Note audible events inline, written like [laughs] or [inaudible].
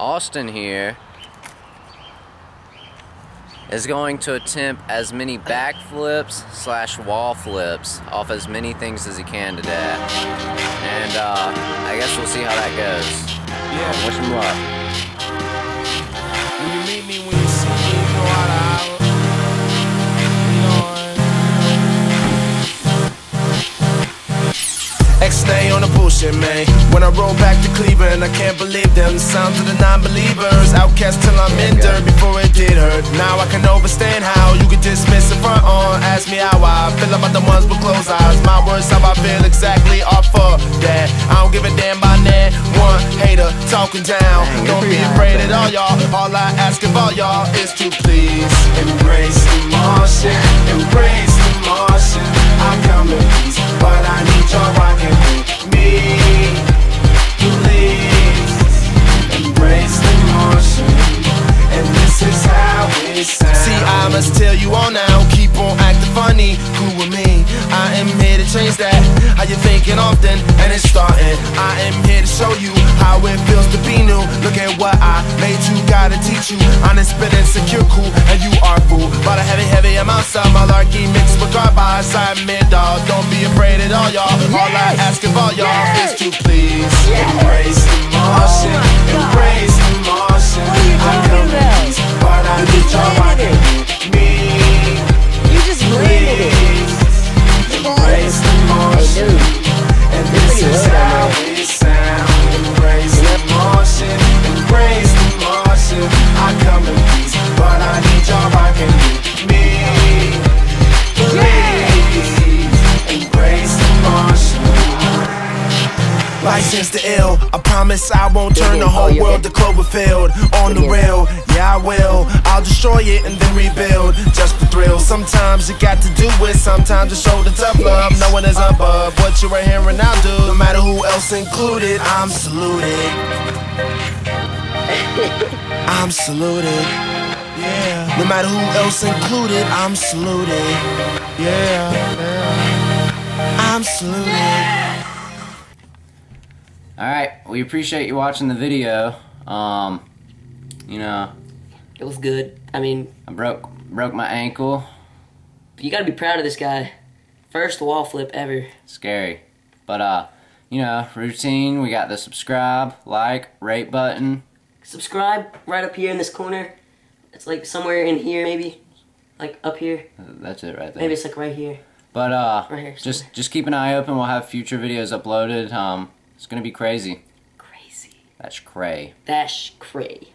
Austin here is going to attempt as many backflips slash wall flips off as many things as he can today. And uh, I guess we'll see how that goes. Yeah. Wish him luck. X-Nay on the bullshit, man. When I roll back to Cleveland, I can't believe them. Sounds of the non-believers. Outcast till I'm in dirt before it did hurt. Now I can understand how you could dismiss it front on. Ask me how I feel about the ones with closed eyes. My words, how I feel exactly off of that. I don't give a damn by that. One hater talking down. Don't be afraid at all, y'all. All I ask of all y'all is to please embrace the Martian. See, I must tell you all now. Keep on acting funny. Cool with me. I am here to change that. How you thinking often, and it's starting. I am here to show you how it feels to be new. Look at what I made you, gotta teach you. Honest, spit insecure, cool, and you are fool. But a heavy, heavy amount of malarkey mixed with garbage. I admit, dog, don't be afraid at all, y'all. All I ask of all y'all License to ill. I promise I won't turn the whole world to Cloverfield. On the rail, yeah I will. I'll destroy it and then rebuild. Just for thrill. Sometimes you got to do it. Sometimes you show the tough love. No one is above what you are hearing. I'll do. No matter who else included, I'm saluted. [laughs] I'm saluted. Yeah. No matter who else included, I'm saluted. Yeah. yeah. I'm saluted. Alright, we appreciate you watching the video. Um, you know, It was good. I mean, I broke broke my ankle. you gotta be proud of this guy. First wall flip ever. Scary. But uh, you know, routine, we got the subscribe, like, rate button. Subscribe right up here in this corner. It's like somewhere in here, maybe. Like up here. That's it right there. Maybe it's like right here. But uh, Right here, just just keep an eye open. We'll have future videos uploaded. Um, it's gonna be crazy. Crazy. That's cray. That's cray.